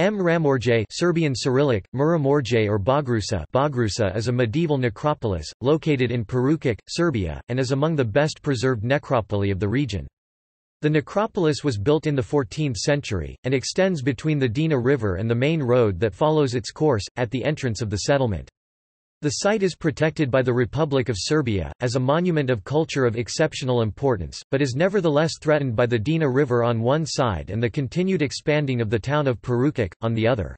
Mramorje Serbian Cyrillic, Muramorje or Bagruša Bagruša is a medieval necropolis, located in Perućac, Serbia, and is among the best preserved necropoli of the region. The necropolis was built in the 14th century, and extends between the Drina River and the main road that follows its course, at the entrance of the settlement. The site is protected by the Republic of Serbia, as a monument of culture of exceptional importance, but is nevertheless threatened by the Drina River on one side and the continued expanding of the town of Perućac, on the other.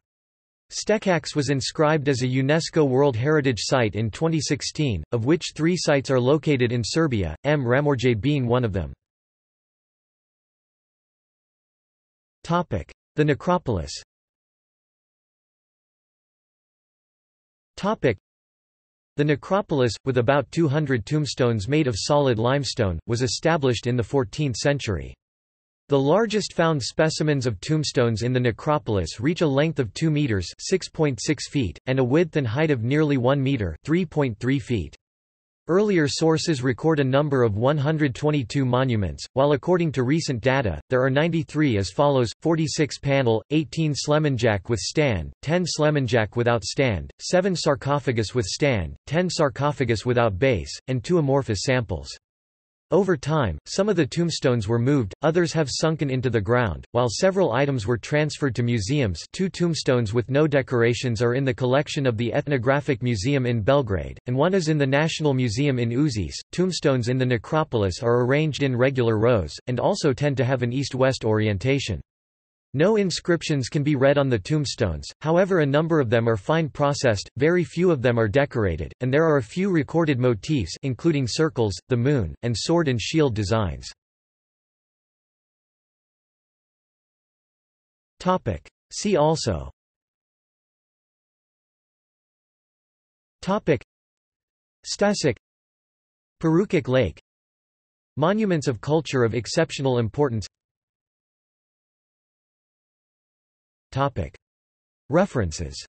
Stećac was inscribed as a UNESCO World Heritage Site in 2016, of which three sites are located in Serbia, Mramorje being one of them. The necropolis the necropolis, with about 200 tombstones made of solid limestone, was established in the 14th century. The largest found specimens of tombstones in the necropolis reach a length of 2 meters (6.6 feet) and a width and height of nearly 1 meter (3.3 feet). Earlier sources record a number of 122 monuments, while according to recent data, there are 93 as follows, 46 panel, 18 slemenjak with stand, 10 slemenjak without stand, 7 sarcophagus with stand, 10 sarcophagus without base, and 2 amorphous samples. Over time, some of the tombstones were moved, others have sunken into the ground, while several items were transferred to museums two tombstones with no decorations are in the collection of the Ethnographic Museum in Belgrade, and one is in the National Museum in Užice. Tombstones in the necropolis are arranged in regular rows, and also tend to have an east-west orientation. No inscriptions can be read on the tombstones, however a number of them are fine processed, very few of them are decorated, and there are a few recorded motifs including circles, the moon, and sword and shield designs. See also. Stećac Perućac Lake. Monuments of culture of exceptional importance References